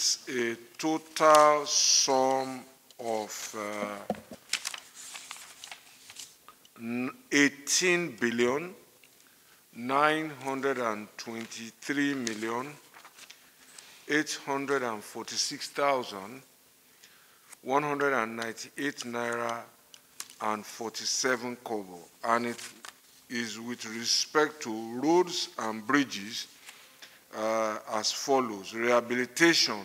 It's a total sum of uh, 18 billion 923 million 846,198 naira and 47 kobo. And it is with respect to roads and bridges uh, as follows. Rehabilitation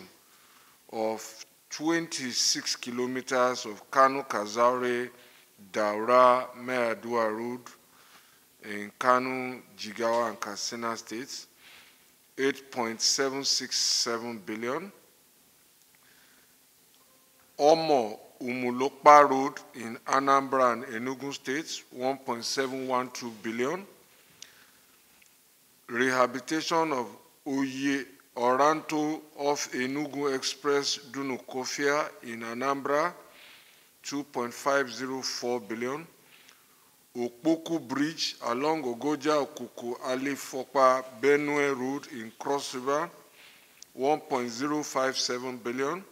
of 26 kilometers of Kano Kazaure Daura Meadua Road in Kano, Jigawa, and Katsina states, 8.767 billion. Omo Umulokpa Road in Anambra and Enugu states, 1.712 billion. Rehabilitation of Oye Oranto off Enugu Express Dunukofia in Anambra, 2.504 billion. Okpoku Bridge along Ogoja Okuku Alifopa Benue Road in Cross River, 1.057 billion.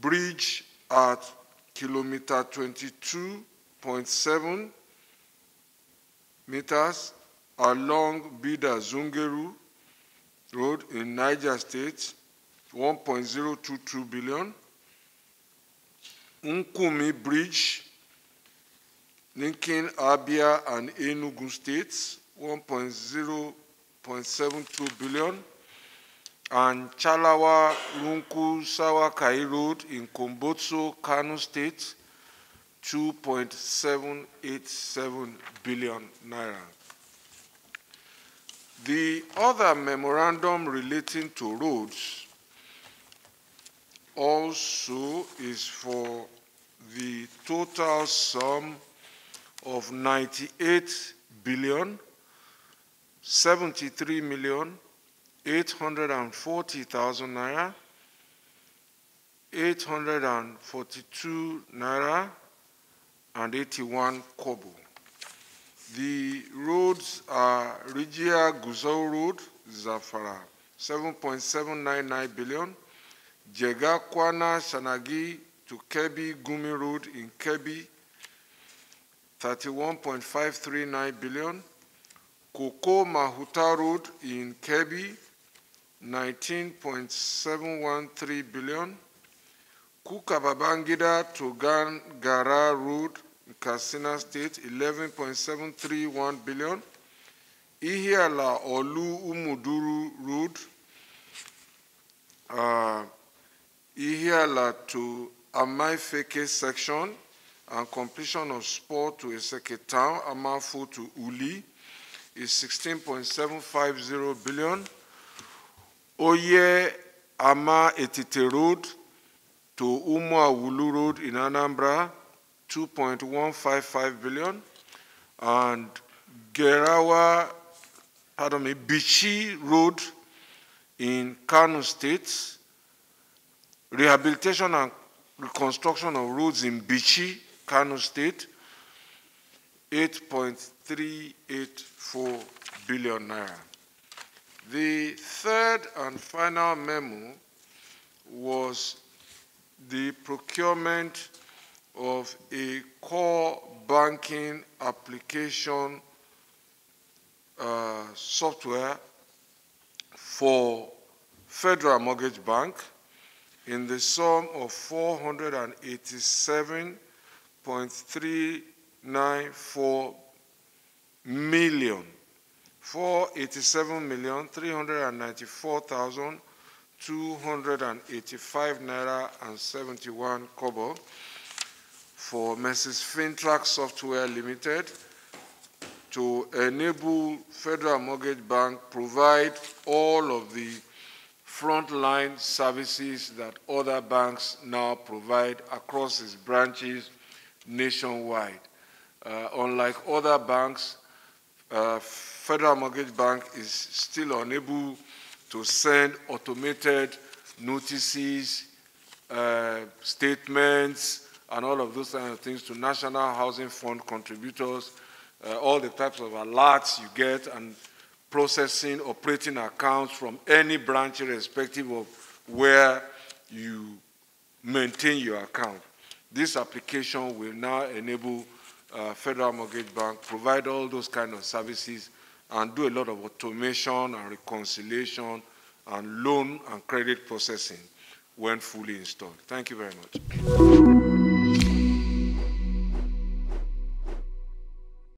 Bridge at kilometer 22.7 meters along Bida Zungeru Road in Niger State, 1.022 billion. Nkumi Bridge linking Abia and Enugu states, 1.0.72 billion, and Chalawa Runku Sawakai Road in Kombotso, Kano State, 2.787 billion naira. The other memorandum relating to roads also is for the total sum of 98 billion 73 million 840,000 naira 842 naira and 81 kobo. The roads are Rigia Gusau Road, Zamfara, 7.799 billion. Jega Kwana Shanagi to Kebbi Gumi Road in Kebbi, 31.539 billion. Koko Mahuta Road in Kebbi, 19.713 billion. Kukababangida to Gangara Road, Katsina State, 11.731 billion. Ihiala Orlu Umuduru Road, uh, Ihiala to Amaifeke section, and completion of spur to Eseke town, Amafu to Uli, is 16.750 billion. Oye Ama Etite Road to Umuawulu Road in Anambra, 2.155 billion. And Gerawa, pardon me, Bichi Road in Kano State, rehabilitation and reconstruction of roads in Bichi, Kano State, 8.384 billion naira. The third and final memo was the procurement of a core banking application uh, software for Federal Mortgage Bank in the sum of 487.394 million. 487 million 394,285 naira and 71 kobo for Mrs. Fintrak Software Limited to enable Federal Mortgage Bank provide all of the frontline services that other banks now provide across its branches nationwide. Uh, unlike other banks, uh, Federal Mortgage Bank is still unable to send automated notices, uh, statements, and all of those kind of things to National Housing Fund contributors, uh, all the types of alerts you get, and processing operating accounts from any branch irrespective of where you maintain your account. This application will now enable uh, Federal Mortgage Bank provide all those kind of services and do a lot of automation and reconciliation and loan and credit processing when fully installed. Thank you very much.